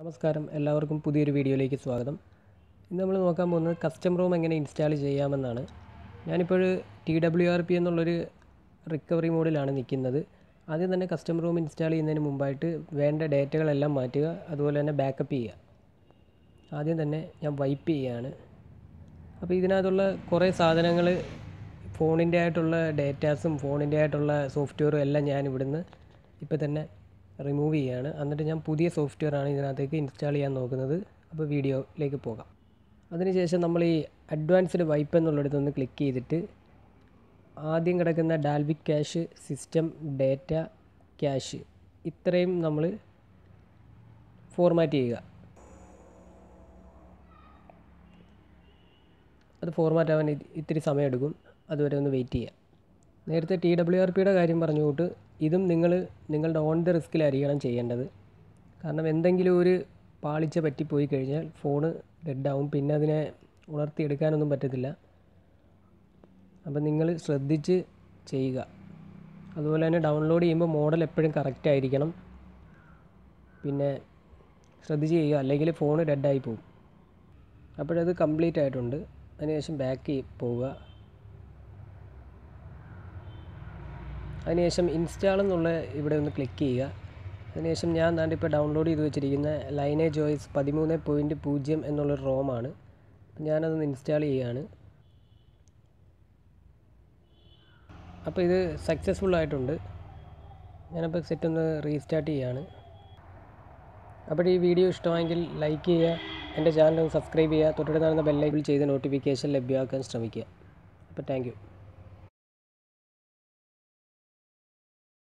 നമസ്കാരം. എല്ലാവർക്കും പുതിയൊരു വീഡിയോയിലേക്ക് സ്വാഗതം. ഇന്ന് നമ്മൾ നോക്കാൻ പോകുന്നത് കസ്റ്റം റൂം എങ്ങനെ ഇൻസ്റ്റാൾ ചെയ്യാമെന്നാണ്. ഞാനിപ്പോൾ ടി ഡബ്ല്യു ആർ പി എന്നുള്ളൊരു റിക്കവറി മോഡിലാണ് നിൽക്കുന്നത് ആദ്യം തന്നെ കസ്റ്റം റൂം ഇൻസ്റ്റാൾ ചെയ്യുന്നതിന് മുമ്പായിട്ട് വേണ്ട ഡേറ്റകളെല്ലാം മാറ്റുക അതുപോലെ തന്നെ ബാക്കപ്പ് ചെയ്യുക. ആദ്യം തന്നെ ഞാൻ വൈപ്പ് ചെയ്യുകയാണ് അപ്പോൾ ഇതിനകത്തുള്ള കുറേ സാധനങ്ങൾ ഫോണിന്റെ ആയിട്ടുള്ള ഡേറ്റാസും ഫോണിന്റെ ആയിട്ടുള്ള സോഫ്റ്റ്വെയറും എല്ലാം ഞാൻ ഇവിടുന്ന് ഇപ്പോൾ തന്നെ റിമൂവ് ചെയ്യുകയാണ് എന്നിട്ട് ഞാൻ പുതിയ സോഫ്റ്റ്വെയർ ആണ് ഇതിനകത്തേക്ക് ഇൻസ്റ്റാൾ ചെയ്യാൻ നോക്കുന്നത്. അപ്പോൾ വീഡിയോയിലേക്ക് പോകാം. അതിനുശേഷം നമ്മൾ ഈ അഡ്വാൻസ്ഡ് വൈപ്പ് എന്നുള്ളിടത്ത് ഒന്ന് ക്ലിക്ക് ചെയ്തിട്ട് ആദ്യം കിടക്കുന്ന Dalvik cache system data cache ഇത്രയും നമ്മൾ ഫോർമാറ്റ് ചെയ്യുക. അത് ഫോർമാറ്റ് ആവാൻ ഇത്തിരി സമയമെടുക്കും. അതുവരെ ഒന്ന് വെയിറ്റ് ചെയ്യുക. നേരത്തെ ടി ഡബ്ല്യു ആർ പിയുടെ കാര്യം പറഞ്ഞുകൊണ്ട് ഇതും നിങ്ങൾ നിങ്ങളുടെ ഓൺ ദ റിസ്കിലായിരിക്കണം ചെയ്യേണ്ടത്. കാരണം എന്തെങ്കിലും ഒരു പാളിച്ച പറ്റിപ്പോയി കഴിഞ്ഞാൽ ഫോണ് ഡെഡാവും. പിന്നെ അതിനെ ഉണർത്തിയെടുക്കാനൊന്നും പറ്റത്തില്ല. അപ്പം നിങ്ങൾ ശ്രദ്ധിച്ച് ചെയ്യുക. അതുപോലെ തന്നെ ഡൗൺലോഡ് ചെയ്യുമ്പോൾ മോഡൽ എപ്പോഴും കറക്റ്റ് ആയിരിക്കണം. പിന്നെ ശ്രദ്ധിച്ച് ചെയ്യുക. അല്ലെങ്കിൽ ഫോണ് ഡെഡായി പോകും അപ്പോഴത് കംപ്ലീറ്റ് ആയിട്ടുണ്ട്. അതിനുശേഷം ബാക്ക് പോവുക. അതിനുശേഷം ഇൻസ്റ്റാൾ എന്നുള്ള ഇവിടെ ഒന്ന് ക്ലിക്ക് ചെയ്യുക. അതിനുശേഷം ഞാൻ ദാണ്ട് ഇപ്പോൾ ഡൗൺലോഡ് ചെയ്ത് വെച്ചിരിക്കുന്ന ലൈനേ ജോയ്സ് പതിമൂന്ന് പോയിന്റ് പൂജ്യം എന്നുള്ളൊരു റോമാണ് ഞാനതൊന്ന് ഇൻസ്റ്റാൾ ചെയ്യുകയാണ്. അപ്പോൾ ഇത് സക്സസ്ഫുൾ ആയിട്ടുണ്ട്. ഞാനപ്പോൾ സെറ്റ് ഒന്ന് റീസ്റ്റാർട്ട് ചെയ്യുകയാണ്. അപ്പോൾ ഈ വീഡിയോ ഇഷ്ടമായെങ്കിൽ ലൈക്ക് ചെയ്യുക. എന്റെ ചാനൽ ഒന്ന് സബ്സ്ക്രൈബ് ചെയ്യുക. തൊട്ടടുത്ത് നടന്ന ബെല്ലൈക്കിൾ ചെയ്ത് നോട്ടിഫിക്കേഷൻ ലഭ്യമാക്കാൻ ശ്രമിക്കുക. അപ്പോൾ താങ്ക്